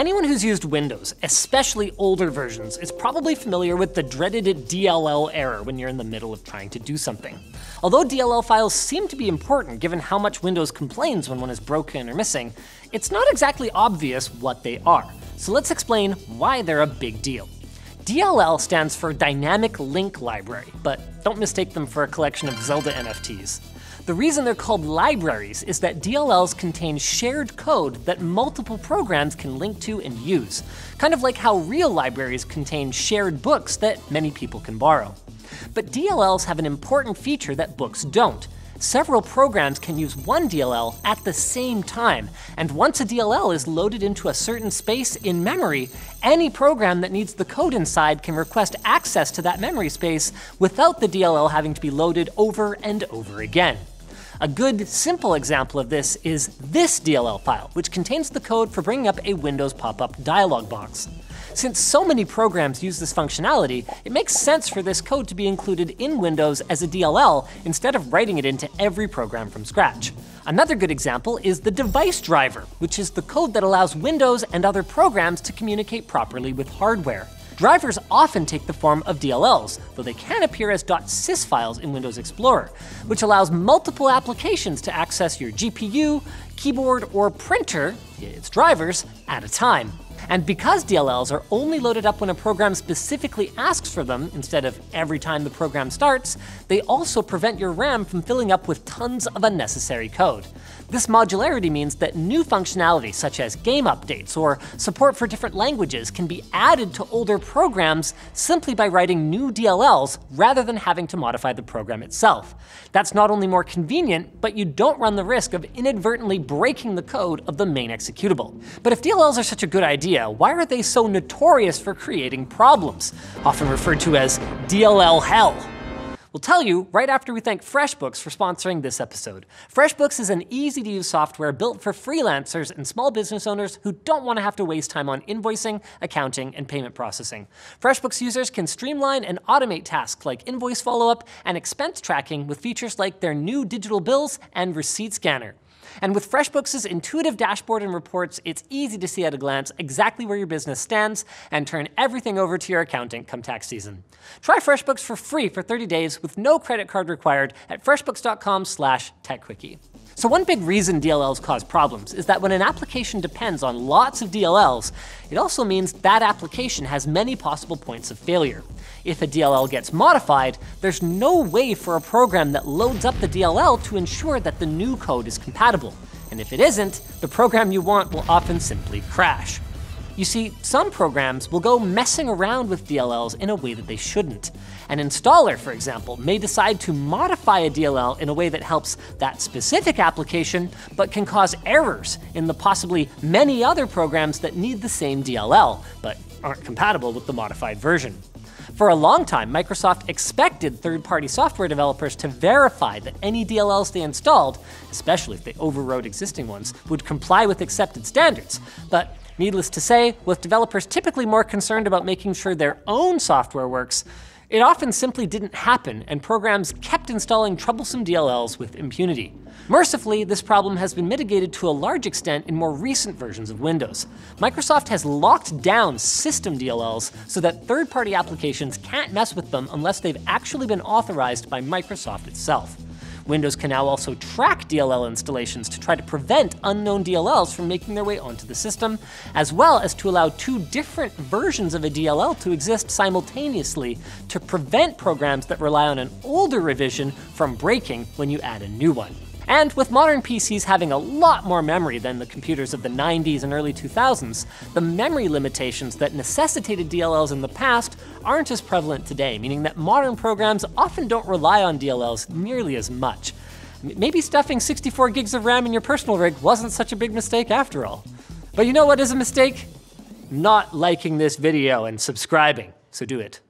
Anyone who's used Windows, especially older versions, is probably familiar with the dreaded DLL error when you're in the middle of trying to do something. Although DLL files seem to be important given how much Windows complains when one is broken or missing, it's not exactly obvious what they are. So let's explain why they're a big deal. DLL stands for Dynamic Link Library, but don't mistake them for a collection of Zelda NFTs. The reason they're called libraries is that DLLs contain shared code that multiple programs can link to and use, kind of like how real libraries contain shared books that many people can borrow. But DLLs have an important feature that books don't. Several programs can use one DLL at the same time, and once a DLL is loaded into a certain space in memory, any program that needs the code inside can request access to that memory space without the DLL having to be loaded over and over again. A good, simple example of this is this DLL file, which contains the code for bringing up a Windows pop-up dialog box. Since so many programs use this functionality, it makes sense for this code to be included in Windows as a DLL instead of writing it into every program from scratch. Another good example is the device driver, which is the code that allows Windows and other programs to communicate properly with hardware. Drivers often take the form of DLLs, though they can appear as .sys files in Windows Explorer, which allows multiple applications to access your GPU, keyboard, or printer, its drivers, at a time. And because DLLs are only loaded up when a program specifically asks for them, instead of every time the program starts, they also prevent your RAM from filling up with tons of unnecessary code. This modularity means that new functionality, such as game updates or support for different languages, can be added to older programs simply by writing new DLLs rather than having to modify the program itself. That's not only more convenient, but you don't run the risk of inadvertently breaking the code of the main executable. But if DLLs are such a good idea, why are they so notorious for creating problems, often referred to as DLL hell? We'll tell you right after we thank FreshBooks for sponsoring this episode. FreshBooks is an easy to use software built for freelancers and small business owners who don't want to have to waste time on invoicing, accounting, and payment processing. FreshBooks users can streamline and automate tasks like invoice follow up and expense tracking with features like their new digital bills and receipt scanner. And with FreshBooks' intuitive dashboard and reports, it's easy to see at a glance exactly where your business stands and turn everything over to your accountant come tax season. Try FreshBooks for free for 30 days with no credit card required at freshbooks.com slash techquickie. So one big reason DLLs cause problems is that when an application depends on lots of DLLs, it also means that application has many possible points of failure. If a DLL gets modified, there's no way for a program that loads up the DLL to ensure that the new code is compatible. And if it isn't, the program you want will often simply crash. You see, some programs will go messing around with DLLs in a way that they shouldn't. An installer, for example, may decide to modify a DLL in a way that helps that specific application, but can cause errors in the possibly many other programs that need the same DLL, but aren't compatible with the modified version. For a long time, Microsoft expected third-party software developers to verify that any DLLs they installed, especially if they overrode existing ones, would comply with accepted standards. But needless to say, with developers typically more concerned about making sure their own software works, it often simply didn't happen, and programs kept installing troublesome DLLs with impunity. Mercifully, this problem has been mitigated to a large extent in more recent versions of Windows. Microsoft has locked down system DLLs so that third-party applications can't mess with them unless they've actually been authorized by Microsoft itself. Windows can now also track DLL installations to try to prevent unknown DLLs from making their way onto the system, as well as to allow two different versions of a DLL to exist simultaneously to prevent programs that rely on an older revision from breaking when you add a new one. And with modern PCs having a lot more memory than the computers of the 90s and early 2000s, the memory limitations that necessitated DLLs in the past aren't as prevalent today, meaning that modern programs often don't rely on DLLs nearly as much. Maybe stuffing 64 gigs of RAM in your personal rig wasn't such a big mistake after all. But you know what is a mistake? Not liking this video and subscribing, so do it.